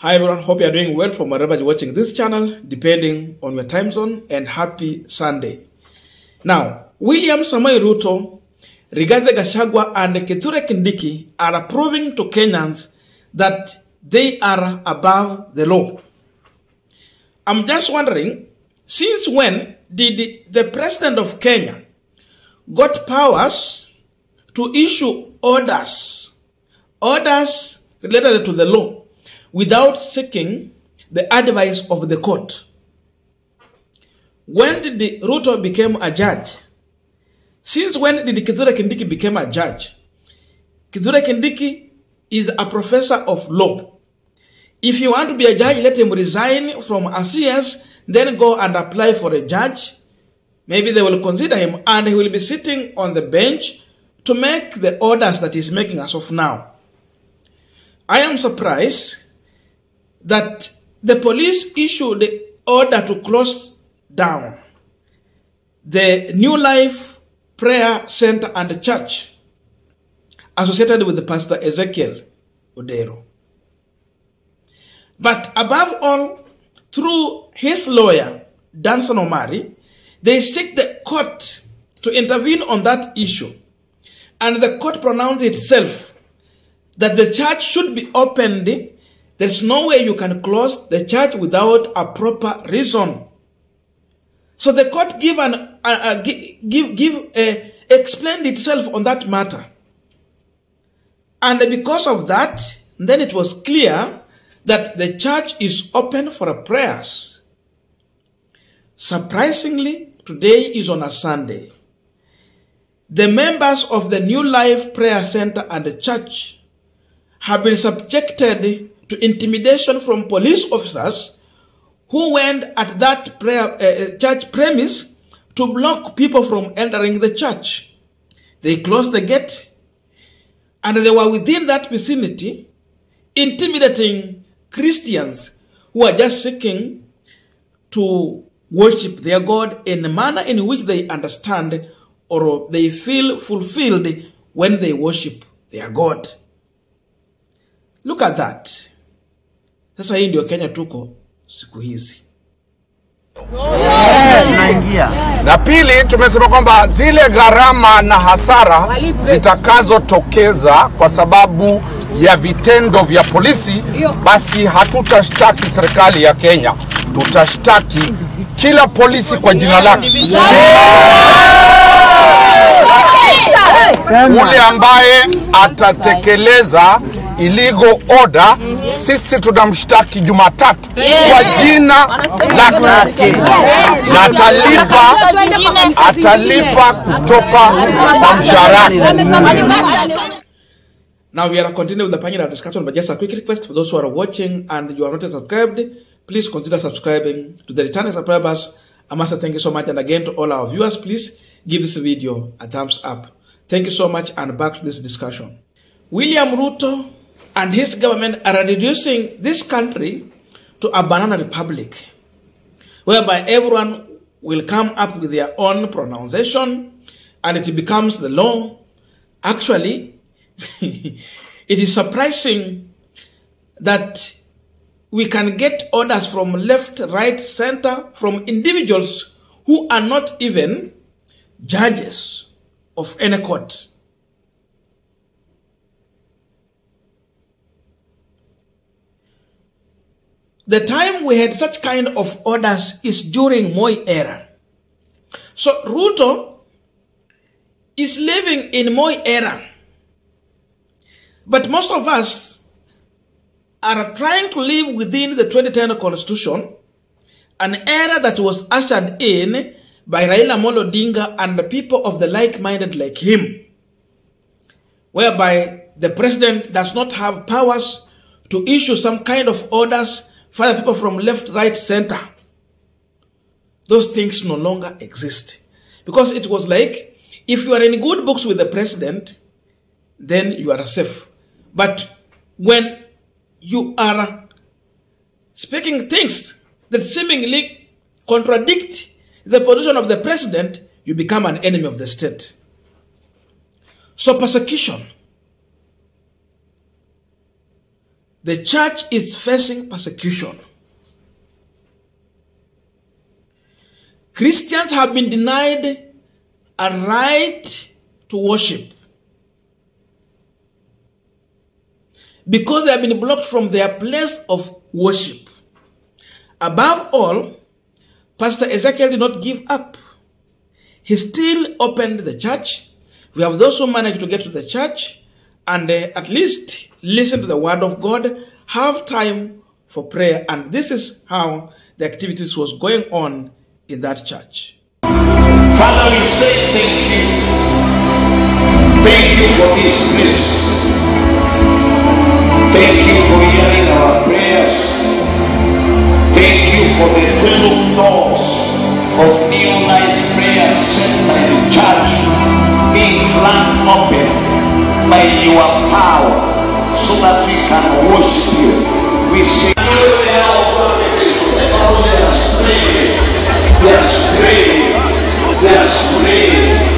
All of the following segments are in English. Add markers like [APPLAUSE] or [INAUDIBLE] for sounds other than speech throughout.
Hi everyone, hope you are doing well from wherever you're watching this channel, depending on your time zone, and happy Sunday. Now, William Samoei Ruto, Rigathi Gachagua, and Kithure Kindiki are proving to Kenyans that they are above the law. I'm just wondering, since when did the president of Kenya got powers to issue orders, orders related to the law, without seeking the advice of the court? When did the Ruto become a judge? Since when did Kithure Kindiki become a judge? Kithure Kindiki is a professor of law. If you want to be a judge, let him resign from ACS, then go and apply for a judge. Maybe they will consider him and he will be sitting on the bench to make the orders that he's making as of now. I am surprised that the police issued the order to close down the New Life Prayer Center and the Church associated with the Pastor Ezekiel Odero. But above all, through his lawyer, Danstan Omari, they seek the court to intervene on that issue. And the court pronounced itself that the church should be opened. There's no way you can close the church without a proper reason. So the court give an give give explained itself on that matter. And because of that, then it was clear that the church is open for prayers. Surprisingly, today is on a Sunday. The members of the New Life Prayer Center and the church have been subjected to intimidation from police officers who went at that prayer, uh, church premise to block people from entering the church. They closed the gate and they were within that vicinity intimidating Christians who are just seeking to worship their God in a manner in which they understand or they feel fulfilled when they worship their God. Look at that. Sasa hii ndio Kenya tuko siku hizi. Na pili, tumesema kwamba zile gharama na hasara zitakazotokeza kwa sababu ya vitendo vya polisi, basi hatutashtaki serikali ya Kenya, tutashtaki kila polisi kwa jina lake. Yule ambaye atatekeleza illegal order, mm -hmm. sisi tunamshtaki Jumatatu kwa jina lake, na atalipa atalipa kutoka kwa mshahara. Now we are continuing with the panel discussion, but just a quick request for those who are watching and you are not subscribed, please consider subscribing to the returning subscribers. I must thank you so much, and again to all our viewers, please give this video a thumbs up. Thank you so much, and back to this discussion. William Ruto and his government are reducing this country to a banana republic, whereby everyone will come up with their own pronunciation, and it becomes the law. Actually, [LAUGHS] it is surprising that we can get orders from left, right, center from individuals who are not even judges of any court. The time we had such kind of orders is during Moi era. So Ruto is living in Moi era. But most of us are trying to live within the 2010 constitution, an era that was ushered in by Raila Amolo Odinga and the people of the like-minded like him, whereby the president does not have powers to issue some kind of orders for people from left, right, center. Those things no longer exist. Because it was like, if you are in good books with the president, then you are safe. But when you are speaking things that seemingly contradict the position of the president, you become an enemy of the state. So persecution the church is facing persecution. Christians have been denied a right to worship because they have been blocked from their place of worship. Above all, Pastor Ezekiel did not give up. He still opened the church. We have those who managed to get to the church and uh, at least listen to the word of God, have time for prayer. And this is how the activities was going on in that church. Father, we say thank you. Thank you for this grace. Thank you for hearing our prayers. Thank you for the 12 doors of new life prayers set by the church being flung open by your power that we can worship you. We say, Let's pray. Let's pray. The tears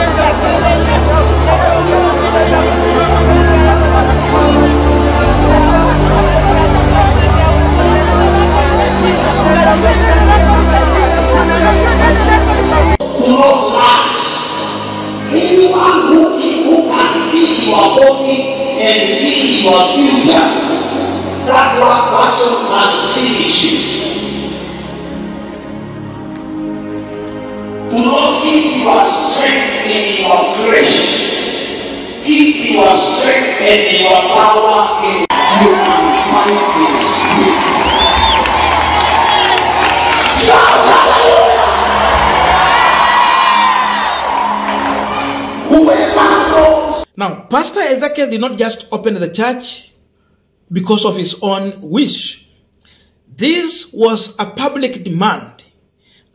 strength in your flesh. Keep your strength and your power in you can fight in spirit. Shout hallelujah! Whoever knows Now, Pastor Ezekiel did not just open the church because of his own wish. This was a public demand,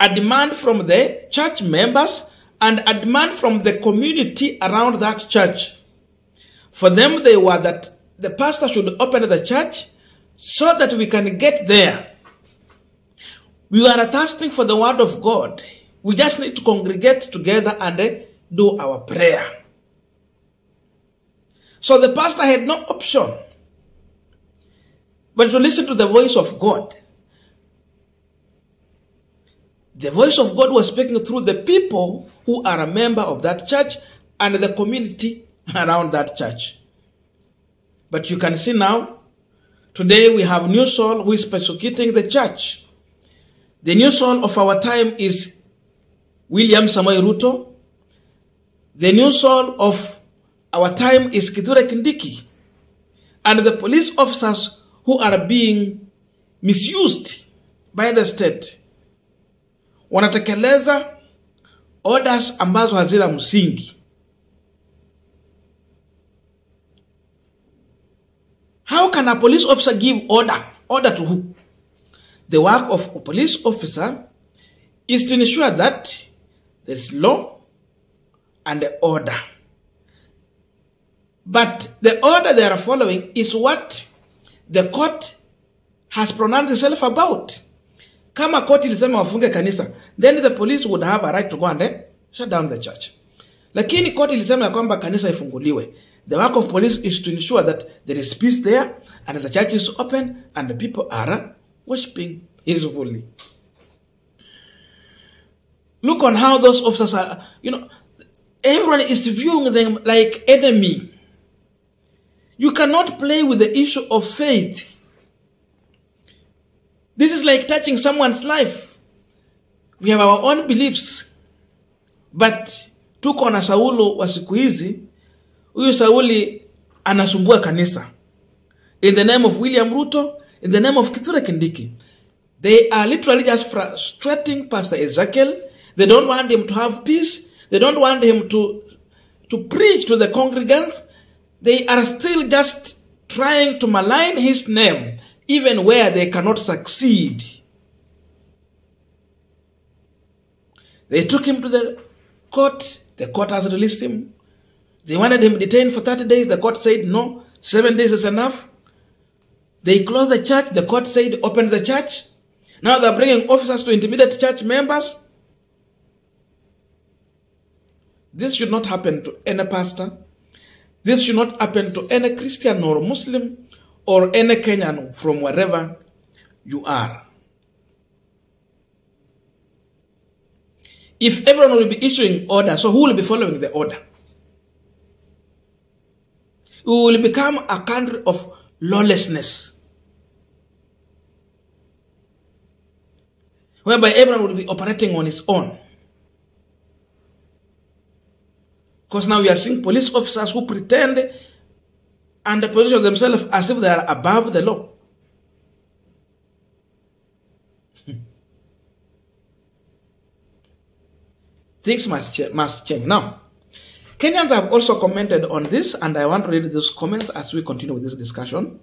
a demand from the church members and a demand from the community around that church. For them, they were that the pastor should open the church so that we can get there. We are thirsting for the word of God. We just need to congregate together and eh, do our prayer. So the pastor had no option but to listen to the voice of God. The voice of God was speaking through the people who are a member of that church and the community [LAUGHS] around that church. But you can see now, today we have new Saul who is persecuting the church. The new Saul of our time is William Samoei Ruto. The new Saul of our time is Kithure Kindiki. And the police officers who are being misused by the state wanatekeleza orders ambazo hazina msingi. How can a police officer give order? Order to who? The work of a police officer is to ensure that there is law and order. But the order they are following is what the court has pronounced itself about. Kama court ilisema wafunge kanisa, then the police would have a right to go and eh, shut down the church. Lakini court ilisema ya kwamba kanisa ifunguliwe. The work of police is to ensure that there is peace there and the church is open and the people are worshiping peacefully. Look on how those officers are, you know, everyone is viewing them like enemy. You cannot play with the issue of faith. This is like touching someone's life. We have our own beliefs. But tuko na Saulo wa siku hizi, huyu Sauli anasumbua kanisa. In the name of William Ruto, in the name of Kithure Kindiki. They are literally just frustrating Pastor Ezekiel. They don't want him to have peace. They don't want him to, to preach to the congregants. They are still just trying to malign his name even where they cannot succeed. They took him to the court. The court has released him. They wanted him detained for 30 days. The court said no, seven days is enough. They closed the church. The court said open the church. Now they're bringing officers to intimidate church members. This should not happen to any pastor. This should not happen to any Christian or Muslim or any Kenyan from wherever you are. If everyone will be issuing order, so who will be following the order? We will become a country of lawlessness. Whereby everyone will be operating on his own. Because now we are seeing police officers who pretend and they position themselves as if they are above the law. [LAUGHS] Things must, ch- must change. Now, Kenyans have also commented on this, and I want to read those comments as we continue with this discussion.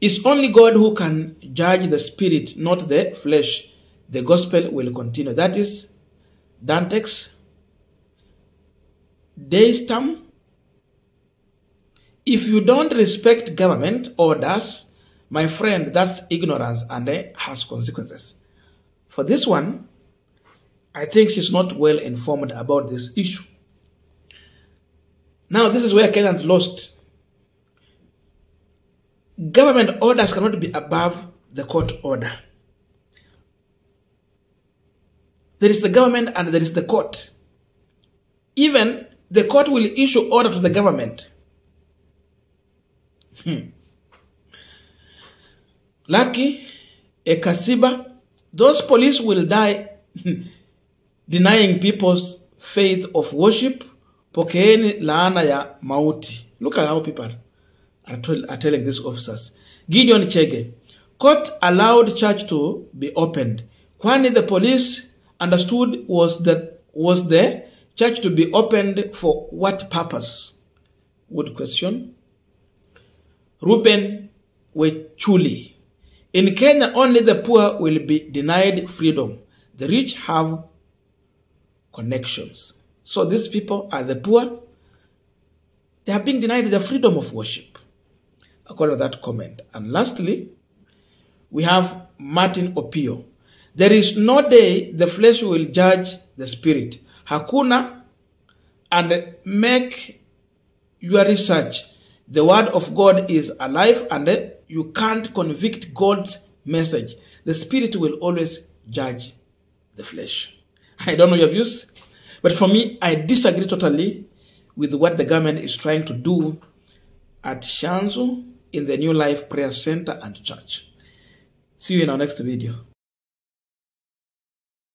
It's only God who can judge the spirit, not the flesh. The gospel will continue. That is Dantex, Daystam. If you don't respect government orders, my friend, that's ignorance and it has consequences. For this one, I think she's not well informed about this issue. Now, this is where Kenyans lost. Government orders cannot be above the court order. There is the government and there is the court. Even the court will issue order to the government. Hmm. Lucky, Ekasiba, those police will die [LAUGHS] denying people's faith of worship. Pokeeni laana ya mauti. Look at how people are, tell, are telling these officers. Gideon Chege, court allowed church to be opened. Kwani the police understood was that was the church to be opened for what purpose? Would question. Ruben Wechuli. In Kenya, only the poor will be denied freedom. The rich have connections. So these people are the poor. They are being denied the freedom of worship, according to that comment. And lastly, we have Martin Opio. There is no day the flesh will judge the spirit. Hakuna and make your research. The word of God is alive and you can't convict God's message. The spirit will always judge the flesh. I don't know your views, but for me, I disagree totally with what the government is trying to do at Shanzu in the New Life Prayer Center and Church. See you in our next video.